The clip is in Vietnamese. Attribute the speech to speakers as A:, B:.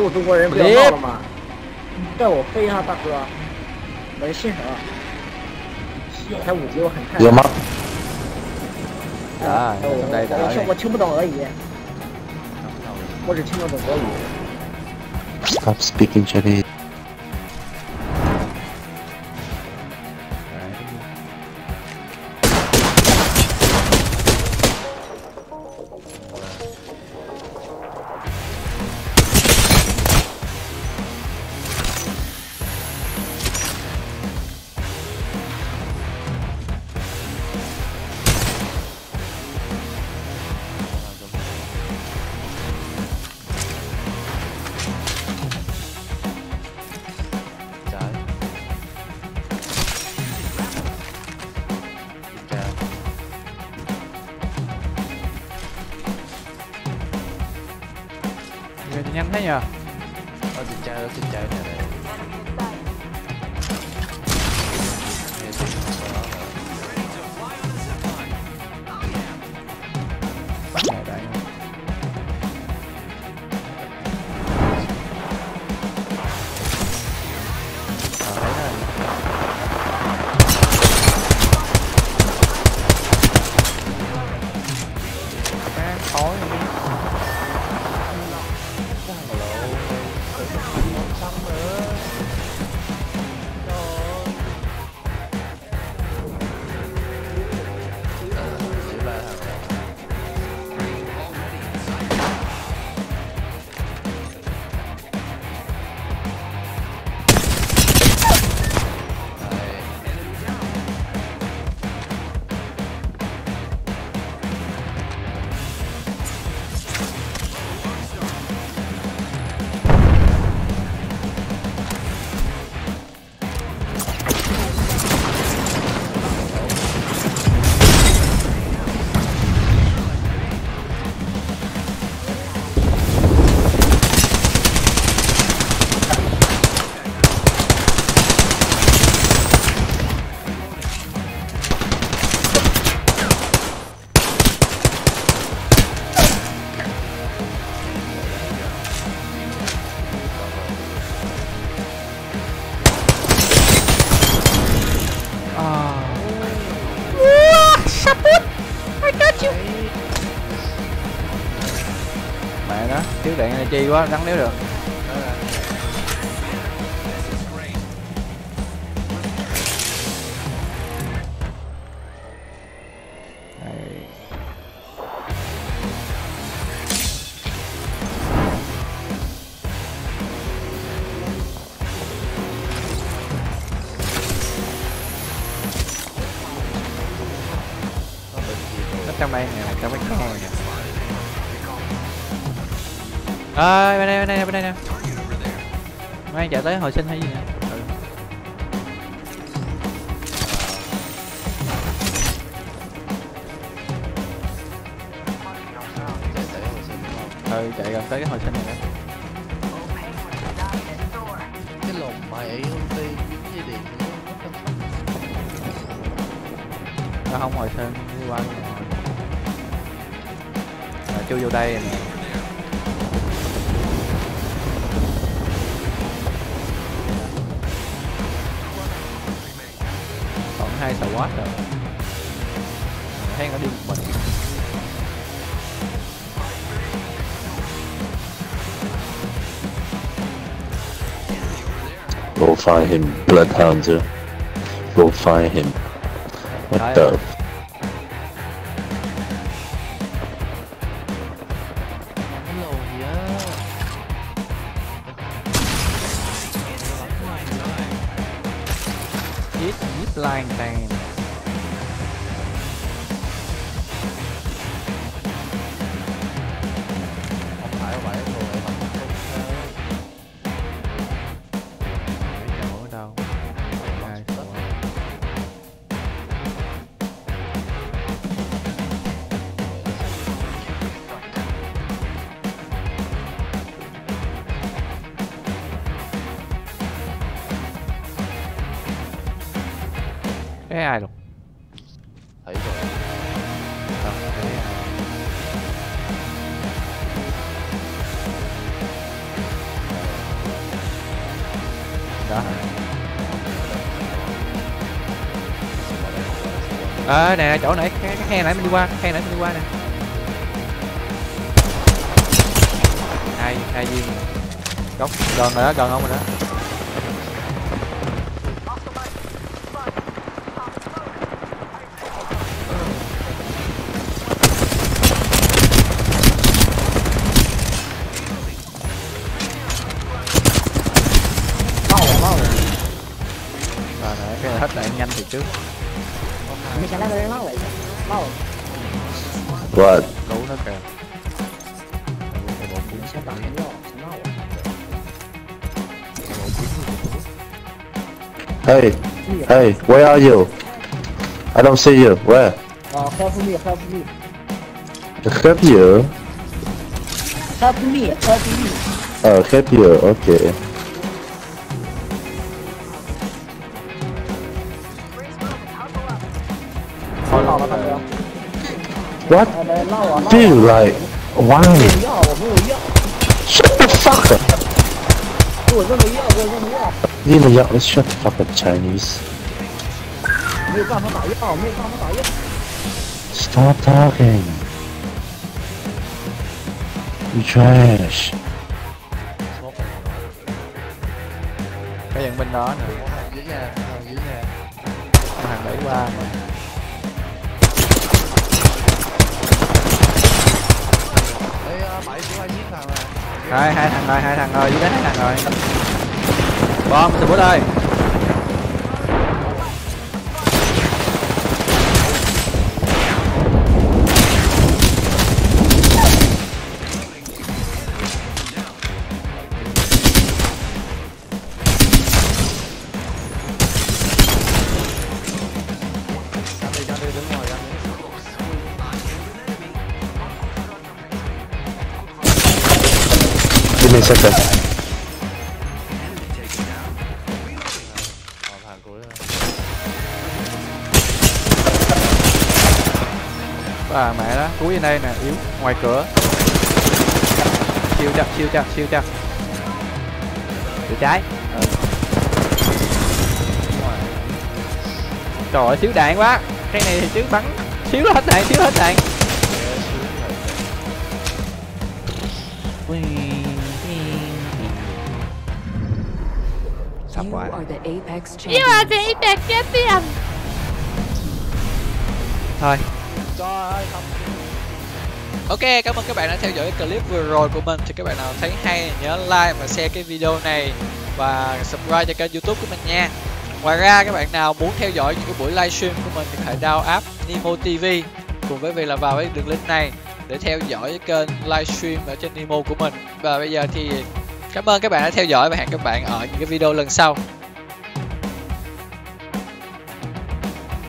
A: 所有中国人不要闹了吗？你带我飞一下，大哥，我是新手，才五级，我很菜。
B: 有吗？
C: 啊，
A: 我我我我听不懂俄语，我只听得懂俄语。
B: Stop speaking Chinese.
C: Nhanh thế nhờ?
D: Ở trên trái ở chơi trái này.
C: Chi quá, rắn nếu được. Trong đây nè, trong cái con này nè Ơi, bên đây, bên đây, bên đây nè. Mấy anh chạy tới hồi sinh hay gì nè ừ. Ừ, chạy gần tới cái hồi sinh này nè
D: cái lồng mày công ty cái dây điện nó
C: không hồi sinh, đi qua Rồi, chui vô đây nè Hai SWAT rồi Thấy nó đi một mình
B: Go find him, Bloodhound. Go find him. What
C: Đấy.
B: the?
C: bang. Cái ai luôn
D: thấy rồi.
C: Đâu, cái ai. đó. Ờ nè chỗ nãy cái, cái khe nãy mình đi qua cái khe nãy mình đi qua nè. Hai hai viên. Góc gần rồi đó gần không rồi đó hết đạn nhanh thì trước
A: mình sẽ làm cái mau vậy mau rồi
B: What?
C: cứu nó kìa
A: mình sẽ bắn nó sẽ mau rồi
B: Hey, hey, where are you? I don't see you. Where?
A: ờ help me help me
B: Help you?
A: help me help me
B: Oh, help you. Okay. What?
A: 来来闹啊闹
B: Dude, like, why?
A: 不要我没有药
B: Shut the fuck up!
A: 给我这么药给我这么药
B: You know, yeah, let's shut the fuck up, Chinese.
A: 没有办法打药没有办法打药
B: Stop talking. You trash.
D: smoke
C: cái dân bên đó nè
D: hàng dưới nhà hàng dưới nhà
C: thằng đẩy qua mà
D: Ê, à, bảy của ai giết thằng à
C: hai hai thằng rồi hai thằng rồi dưới đấy hai thằng rồi bom từ bố ơi.
B: Give me
D: rồi
C: à mẹ đó cuối bên đây nè, yếu, ngoài cửa. Siêu chặt siêu chặt siêu chặt từ trái. Ừ. trời ơi, xíu đạn quá. Cái này thì chứ bắn. Xíu hết đạn, xíu hết đạn.
E: You
C: quá
E: are the Apex
F: You are
E: champions.
F: the Apex champion.
C: thôi
D: Trời ơi, không
G: Ok, cảm ơn các bạn đã theo dõi clip vừa rồi của mình. Thì các bạn nào thấy hay nhớ like và share cái video này và subscribe cho kênh YouTube của mình nha. Ngoài ra các bạn nào muốn theo dõi những cái buổi livestream của mình thì hãy download app Nemo TV cùng với việc là vào cái đường link này để theo dõi cái kênh livestream ở trên Nemo của mình. Và bây giờ thì cảm ơn các bạn đã theo dõi và hẹn các bạn ở những cái video lần sau.